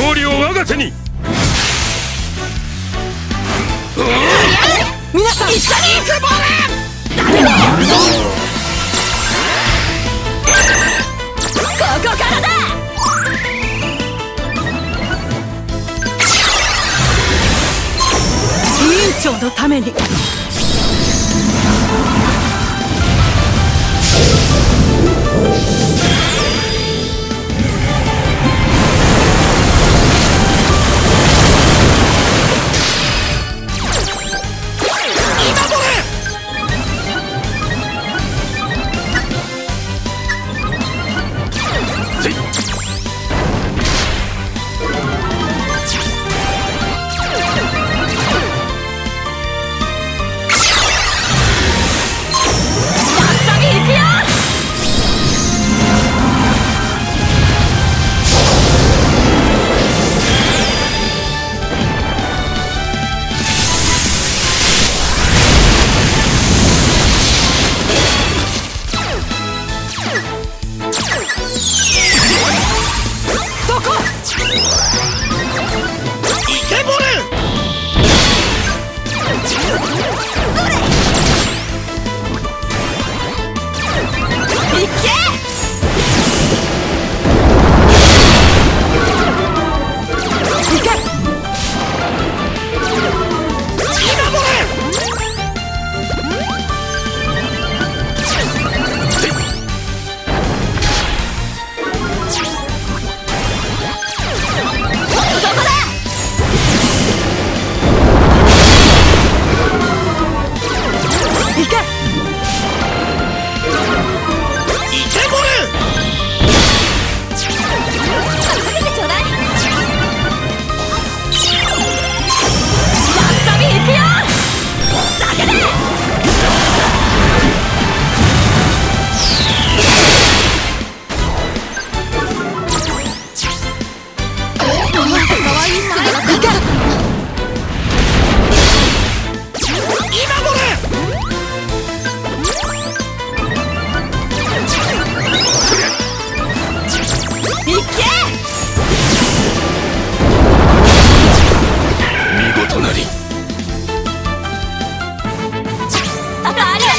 勝利を我が手に。皆さん一緒に行くボールダメだここからだ委員長のために。ராணி